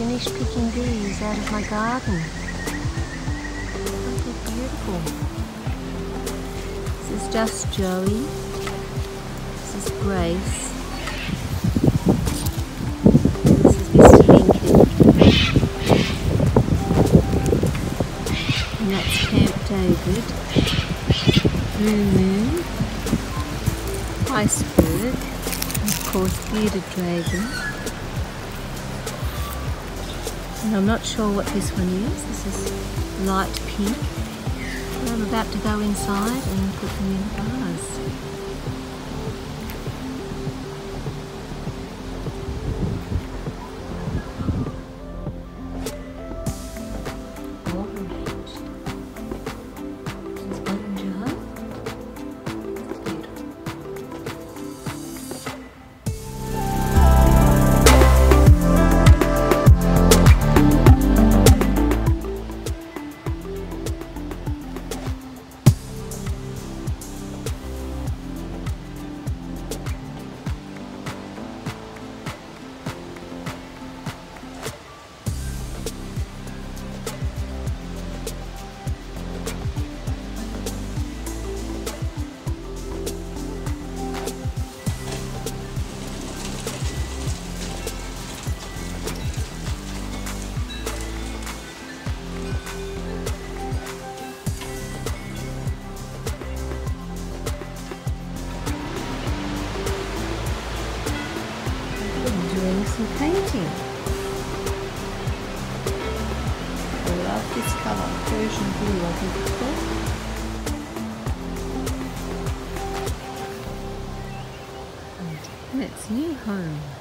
finished picking these out of my garden. Aren't they beautiful? This is just Joey. This is Grace. This is Mr. Lincoln. And that's Camp David. Blue Moon. Iceberg. And of course Bearded Dragon. And I'm not sure what this one is. This is light pink. I'm about to go inside and put them in the vase. Doing some painting. I love this colour, Persian blue, I think it's called. And its new home.